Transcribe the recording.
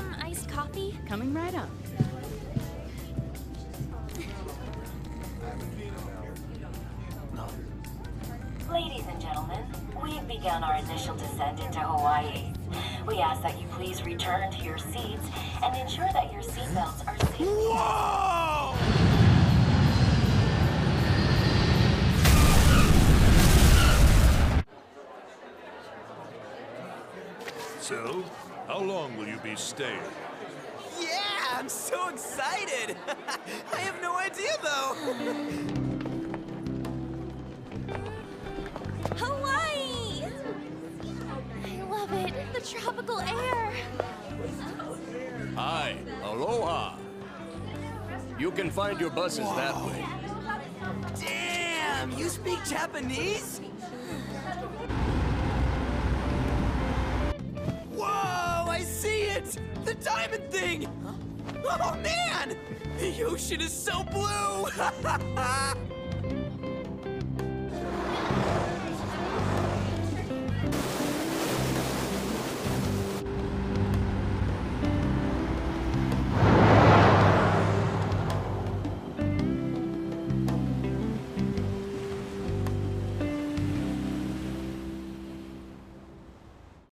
Okay, coming right up. Ladies and gentlemen, we've begun our initial descent into Hawaii. We ask that you please return to your seats and ensure that your seatbelts are safely. Whoa! So, how long will you be staying? Yeah, I'm so excited. I have no idea though. Hawaii! I love it. The tropical air. Hi, aloha. You can find your buses that way. Damn, you speak Japanese? It! The diamond thing! Oh man! The ocean is so blue!